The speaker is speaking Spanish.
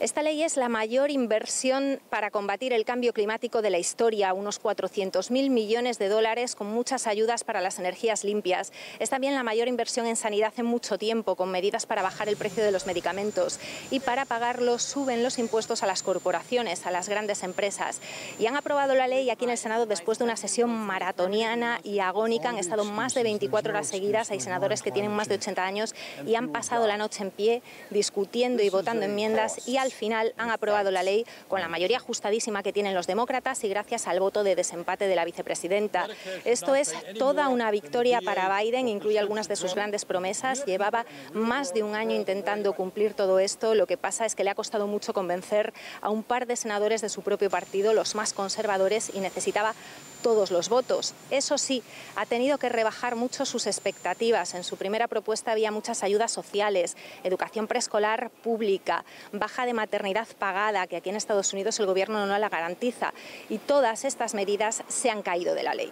Esta ley es la mayor inversión para combatir el cambio climático de la historia, unos 400.000 millones de dólares con muchas ayudas para las energías limpias. Es también la mayor inversión en sanidad en mucho tiempo, con medidas para bajar el precio de los medicamentos. Y para pagarlos suben los impuestos a las corporaciones, a las grandes empresas. Y han aprobado la ley aquí en el Senado después de una sesión maratoniana y agónica. Han estado más de 24 horas seguidas. Hay senadores que tienen más de 80 años y han pasado la noche en pie discutiendo y votando enmiendas y al al final han aprobado la ley con la mayoría ajustadísima que tienen los demócratas y gracias al voto de desempate de la vicepresidenta. Esto es toda una victoria para Biden, incluye algunas de sus grandes promesas. Llevaba más de un año intentando cumplir todo esto. Lo que pasa es que le ha costado mucho convencer a un par de senadores de su propio partido, los más conservadores, y necesitaba todos los votos. Eso sí, ha tenido que rebajar mucho sus expectativas. En su primera propuesta había muchas ayudas sociales, educación preescolar pública, baja de maternidad pagada, que aquí en Estados Unidos el gobierno no la garantiza. Y todas estas medidas se han caído de la ley.